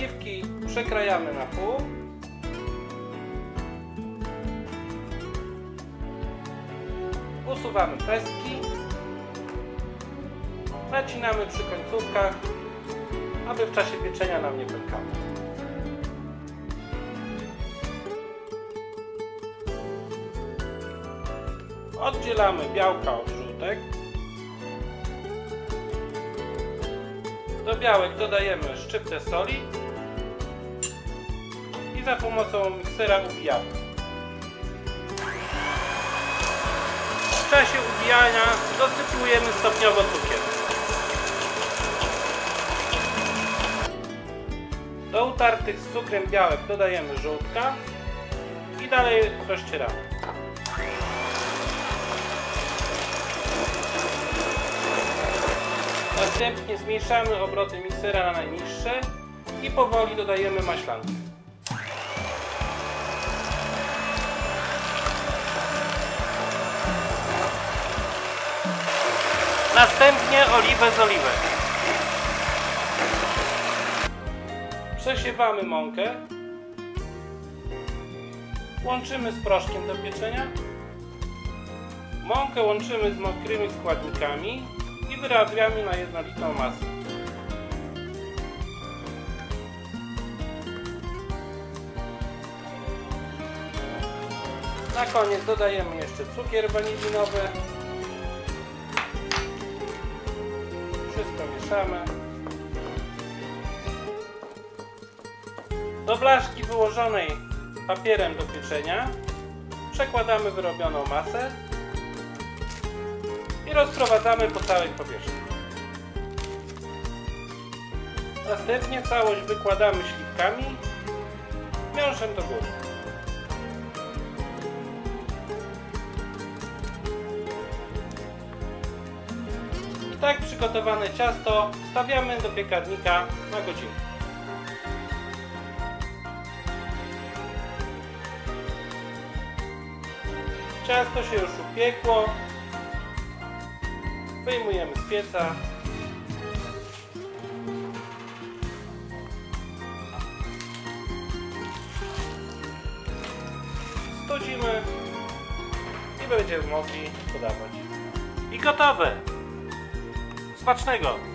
Śliwki przekrajamy na pół. Usuwamy pestki. Nacinamy przy końcówkach, aby w czasie pieczenia nam nie pękały. Oddzielamy białka od żółtek. Do białek dodajemy szczyptę soli i za pomocą miksera ubijamy. W czasie ubijania dosypujemy stopniowo cukier. Do utartych z cukrem białek dodajemy żółtka i dalej rozcieramy. Następnie zmniejszamy obroty miksera na najniższe i powoli dodajemy maślankę. Następnie oliwę z oliwek. Przesiewamy mąkę. Łączymy z proszkiem do pieczenia. Mąkę łączymy z mokrymi składnikami i wyrabiamy na jednolitą masę. Na koniec dodajemy jeszcze cukier wanilinowy. Wszystko mieszamy. Do blaszki wyłożonej papierem do pieczenia przekładamy wyrobioną masę i rozprowadzamy po całej powierzchni. Następnie całość wykładamy śliwkami miąższem do góry. Tak przygotowane ciasto stawiamy do piekarnika na godzinę. Ciasto się już upiekło, Wyjmujemy z pieca. Studzimy i będziemy mogli podawać. I gotowe! Smacznego!